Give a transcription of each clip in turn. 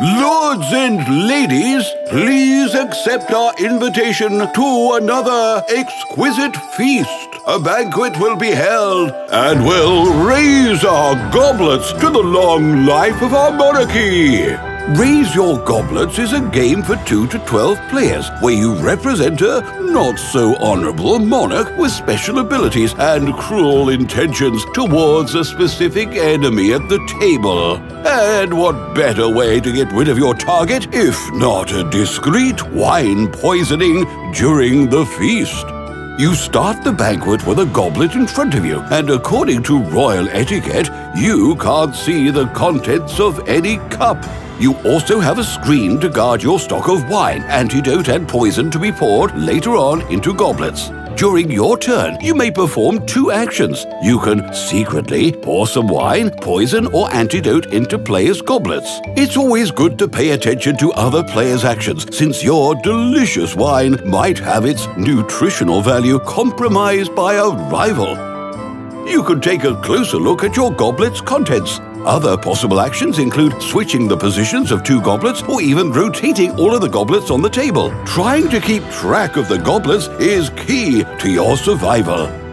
Lords and ladies, please accept our invitation to another exquisite feast. A banquet will be held, and we'll raise our goblets to the long life of our monarchy. Raise Your Goblets is a game for 2 to 12 players where you represent a not so honorable monarch with special abilities and cruel intentions towards a specific enemy at the table. And what better way to get rid of your target if not a discreet wine poisoning during the feast? You start the banquet with a goblet in front of you, and according to royal etiquette, you can't see the contents of any cup. You also have a screen to guard your stock of wine, antidote, and poison to be poured later on into goblets. During your turn, you may perform two actions. You can secretly pour some wine, poison, or antidote into players' goblets. It's always good to pay attention to other players' actions, since your delicious wine might have its nutritional value compromised by a rival. You can take a closer look at your goblet's contents. Other possible actions include switching the positions of two goblets or even rotating all of the goblets on the table. Trying to keep track of the goblets is key to your survival.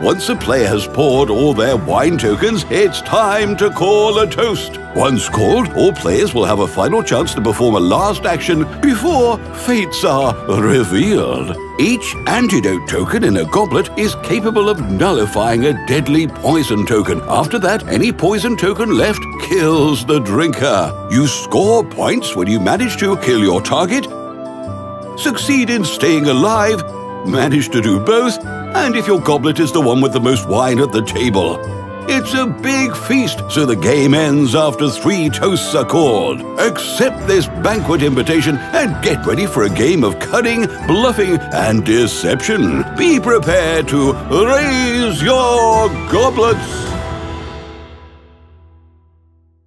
Once a player has poured all their wine tokens, it's time to call a toast. Once called, all players will have a final chance to perform a last action before fates are revealed. Each antidote token in a goblet is capable of nullifying a deadly poison token. After that, any poison token left kills the drinker. You score points when you manage to kill your target, succeed in staying alive, manage to do both, and if your goblet is the one with the most wine at the table. It's a big feast, so the game ends after three toasts are called. Accept this banquet invitation and get ready for a game of cunning, bluffing, and deception. Be prepared to raise your goblets.